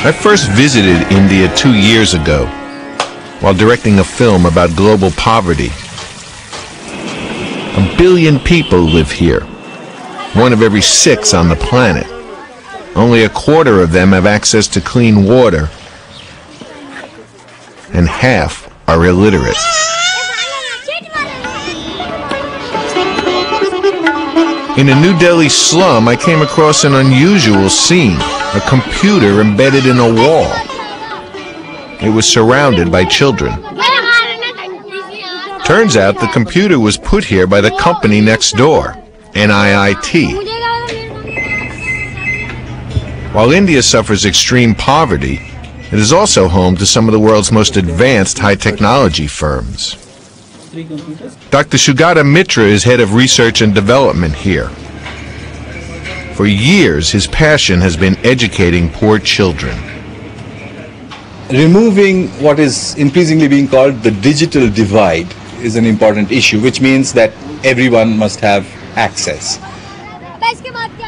I first visited India two years ago while directing a film about global poverty. A billion people live here, one of every six on the planet. Only a quarter of them have access to clean water, and half are illiterate. In a New Delhi slum, I came across an unusual scene a computer embedded in a wall. It was surrounded by children. Turns out the computer was put here by the company next door, NIIT. While India suffers extreme poverty, it is also home to some of the world's most advanced high technology firms. Dr. Sugata Mitra is head of research and development here. For years, his passion has been educating poor children. Removing what is increasingly being called the digital divide is an important issue, which means that everyone must have access.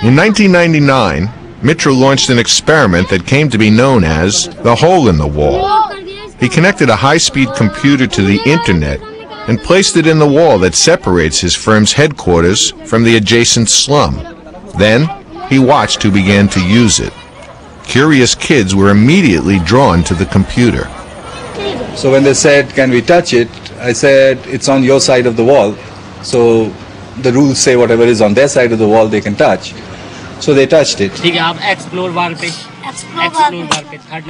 In 1999, Mitra launched an experiment that came to be known as the hole in the wall. He connected a high-speed computer to the internet and placed it in the wall that separates his firm's headquarters from the adjacent slum. Then, he watched who began to use it. Curious kids were immediately drawn to the computer. So when they said, can we touch it? I said, it's on your side of the wall. So the rules say whatever is on their side of the wall they can touch. So they touched it.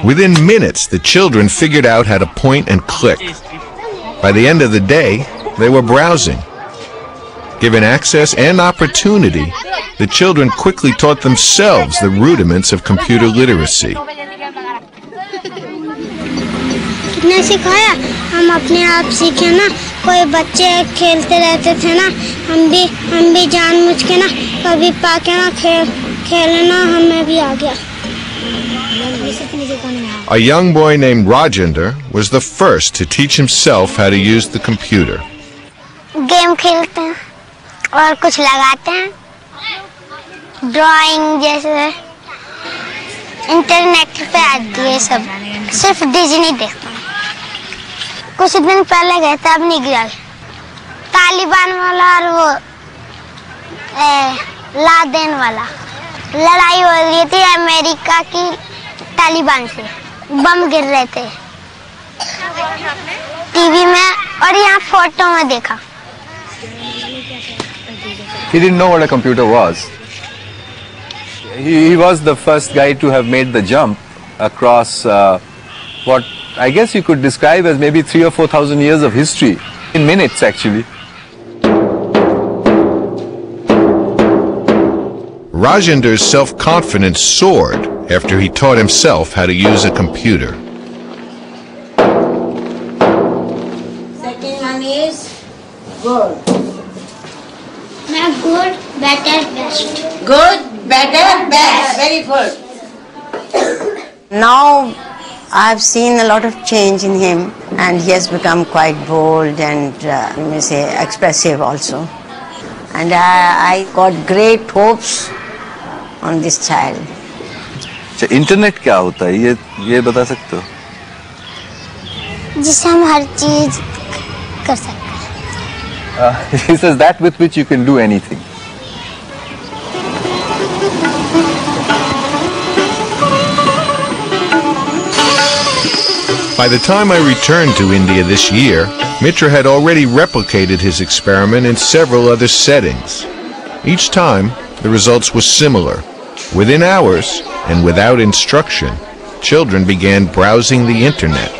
Within minutes, the children figured out how to point and click. By the end of the day, they were browsing. Given access and opportunity, the children quickly taught themselves the rudiments of computer literacy. कितने सिखाया हम अपने आप सीखे ना कोई बच्चे खेलते रहते थे ना हम भी हम भी जानबूझ के ना कभी पाके ना खेल खेलना हमें भी आ गया A young boy named Rajender was the first to teach himself how to use the computer. Game खेलते हैं और कुछ लगाते हैं। ड्राइंग जैसे। इंटरनेट पे आती है सब। सिर्फ़ डिज्नी देखता हूँ। कुछ दिन पहले गए थे अब नहीं गया तालिबान वाला और वो ए, लादेन वाला। लड़ाई हो रही थी अमेरिका की तालिबान से। बम गिर रहे थे। टीवी में और यहाँ फ़ोटो में देखा। He didn't know what a computer was. He, he was the first guy to have made the jump across uh, what I guess you could describe as maybe three or four thousand years of history in minutes actually. Rajender's self-confidence soared after he taught himself how to use a computer. Second one is good. मैं good, better, best. Good, better, best. Very good. Now I've seen a lot of change in him and he has become quite bold and uh, you may say expressive also. And I, I got great hopes on this child. अच्छा internet क्या होता है ये ये बता सकते हो जिससे हम हर चीज़ कर सकते हैं uh, he says that with which you can do anything By the time I returned to India this year, Mitra had already replicated his experiment in several other settings. Each time, the results were similar. Within hours, and without instruction, children began browsing the internet.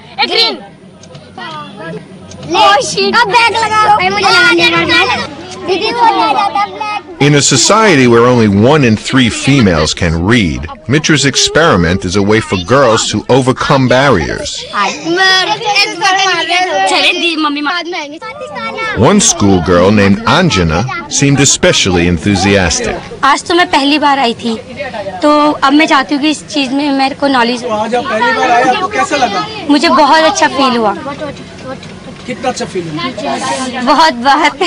Green अब bag लगाओ मुझे लगा। दीदी को ले जाता। In a society where only one in three females can read, Mitra's experiment is a way for girls to overcome barriers. One schoolgirl named Anjana seemed especially enthusiastic. आज तो मैं पहली बार आई थी तो अब मैं चाहती हूँ कि इस चीज़ में मेरे को नॉलेज आज आप पहली बार आए आपको कैसा लगा मुझे बहुत अच्छा फील हुआ कितना अच्छा फील हुआ बहुत बहुत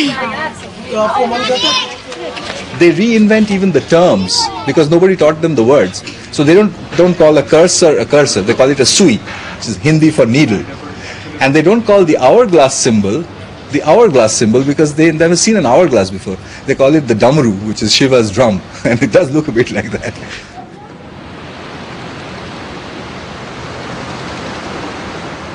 तो आपको मन करता they reinvent even the terms because nobody taught them the words. So they don't don't call a cursor a cursor. They call it a sui, which is Hindi for needle, and they don't call the hourglass symbol the hourglass symbol because they never seen an hourglass before. They call it the damru, which is Shiva's drum, and it does look a bit like that.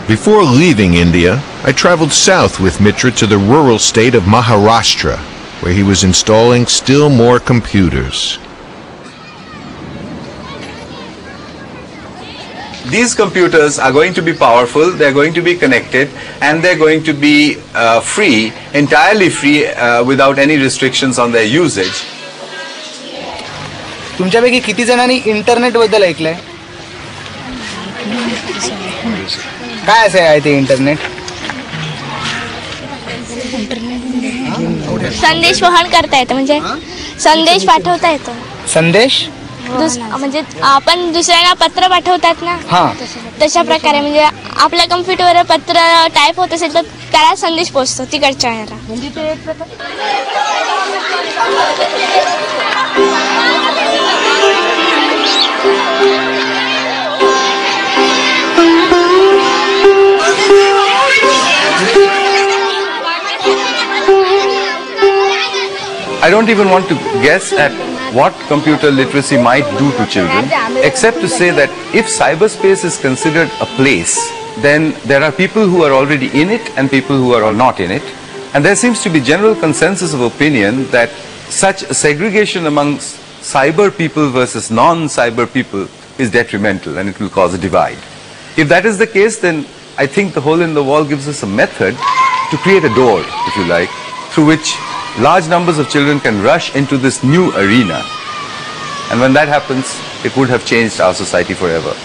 Before leaving India, I traveled south with Mitra to the rural state of Maharashtra, where he was installing still more computers. These computers are going to be powerful, they're going to be connected, and they're going to be uh, free, entirely free, uh, without any restrictions on their usage. तुमच्यापैकी किती जणांनी internet बद्दल ऐकलंय काय असं आहे ते internet संदेश वहन करता येतं म्हणजे संदेश पाठवता येतो. संदेश? दुस म्हणजे आपण दुसऱ्यांना पत्र पाठवतात ना? हा. तशा प्रकारे म्हणजे आपल्या कम्प्युटरवर पत्र टाईप होत असेल तर त्याला संदेश पोचतो तिकडच्या ह्याला I don't even want to guess at what computer literacy might do to children, except to say that if cyberspace is considered a place, then there are people who are already in it and people who are not in it. And there seems to be general consensus of opinion that such segregation amongst cyber people versus non-cyber people is detrimental and it will cause a divide. If that is the case, then I think the hole in the wall gives us a method to create a door, if you like, through which large numbers of children can rush into this new arena. And when that happens, it would have changed our society forever.